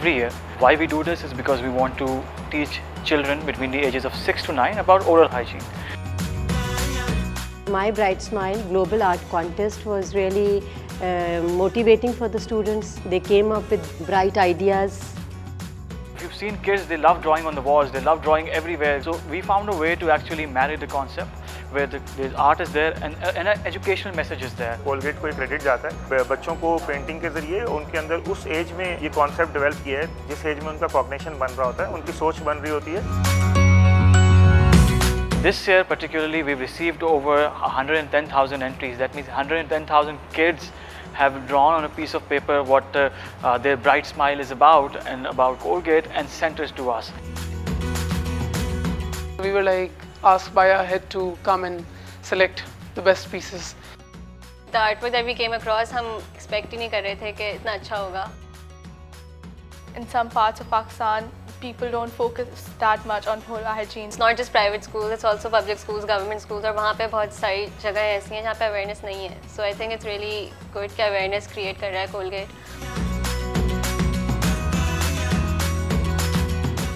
every year. Why we do this is because we want to teach children between the ages of 6 to 9 about oral hygiene. My Bright Smile Global Art Contest was really uh, motivating for the students. They came up with bright ideas. If you've seen kids, they love drawing on the walls, they love drawing everywhere. So we found a way to actually marry the concept where the, the art is there and, and an educational message is there. Colgate को एक credit जाता है बच्चों को painting के जरिए उनके अंदर उस एज में ये कॉन्सेप्ट डेवलप किया है जिस एज में उनका कॉग्निशन बन रहा होता है उनकी सोच बन रही होती है This year particularly we received over 110,000 entries. That means 110,000 kids have drawn on a piece of paper what uh, uh, their bright smile is about and about Colgate and sent it to us. We were like asked by our head to come and select the best pieces. The artwork that we came across, हम expect ही नहीं कर रहे थे कि इतना अच्छा होगा. In some parts of Pakistan, people don't focus that much on oral hygiene. It's not just private schools, it's also public schools, government schools और वहाँ पे बहुत सारी जगह ऐसी हैं जहाँ पे awareness नहीं है. So I think it's really good कि awareness create कर रहा है Colgate.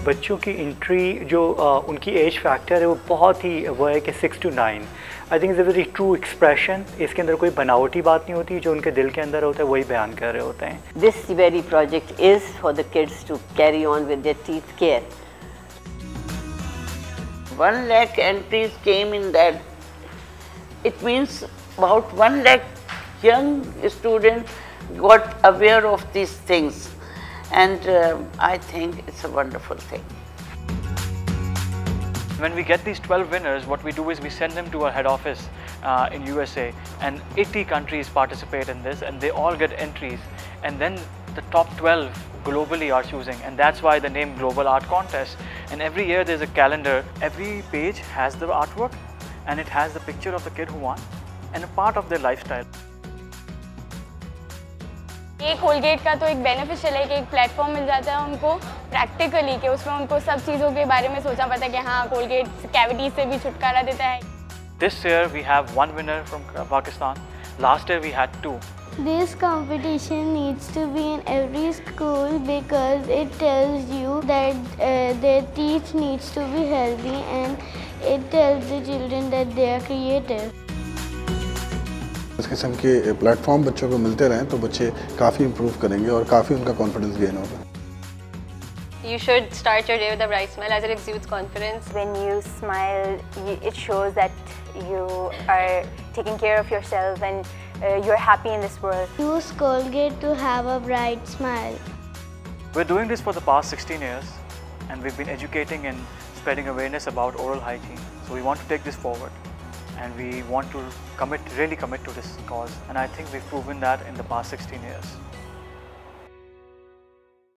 बच्चों की इंट्री जो uh, उनकी एज फैक्टर है वो बहुत ही वो है कि six two nine I think is a very true expression इसके अंदर कोई बनावटी बात नहीं होती जो उनके दिल के अंदर होता है वही बयान कर रहे होते हैं। This very project is for the kids to carry on with teeth care one lakh entries came in that it means about one lakh young student got aware of this things and uh, I think it's a wonderful thing. When we get these 12 winners, what we do is we send them to our head office uh, in USA and 80 countries participate in this and they all get entries and then the top 12 globally are choosing and that's why the name Global Art Contest and every year there's a calendar. Every page has the artwork and it has the picture of the kid who won and a part of their lifestyle. ये Colgate का तो एक beneficial है कि एक platform मिल जाता है उनको प्रैक्टिकली कि उसमें उनको सब चीज़ों के बारे में सोचना पड़ता है कि हाँ कोलगेट कैविटी से भी छुटकारा देता है This year we have one winner from Pakistan. Last year we had two. This competition needs to be in every school because it tells you that uh, their teeth needs to be healthy and it tells the children that they are creative. इस किस्म के platform बच्चों को मिलते रहें तो बच्चे काफ़ी इम्प्रूव करेंगे और काफ़ी उनका कॉन्फिडेंस गेन होगा You should start your day with a bright smile as it exudes confidence. When you smile, you, it shows that you are taking care of yourself and uh, you're happy in this world. Use Colgate to have a bright smile. We're doing this for the past 16 years and we've been educating and spreading awareness about oral hygiene. So we want to take this forward and we want to commit, really commit to this cause and I think we've proven that in the past 16 years.